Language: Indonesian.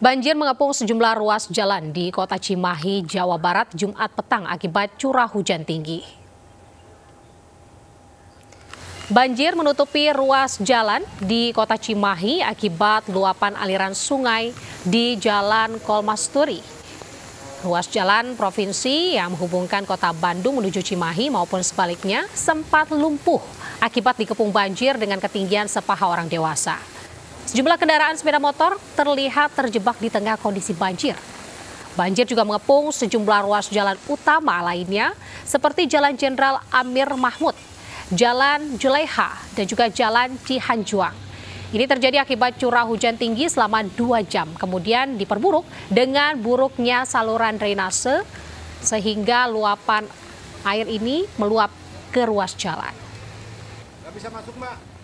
Banjir mengepung sejumlah ruas jalan di kota Cimahi, Jawa Barat, Jumat petang akibat curah hujan tinggi. Banjir menutupi ruas jalan di kota Cimahi akibat luapan aliran sungai di Jalan Kolmasturi. Ruas jalan provinsi yang menghubungkan kota Bandung menuju Cimahi maupun sebaliknya sempat lumpuh akibat dikepung banjir dengan ketinggian sepaha orang dewasa. Sejumlah kendaraan sepeda motor terlihat terjebak di tengah kondisi banjir. Banjir juga mengepung sejumlah ruas jalan utama lainnya seperti Jalan Jenderal Amir Mahmud, Jalan Juleha, dan juga Jalan Cihanjuang. Ini terjadi akibat curah hujan tinggi selama dua jam, kemudian diperburuk dengan buruknya saluran drainase sehingga luapan air ini meluap ke ruas jalan. Gak bisa masuk, Mbak.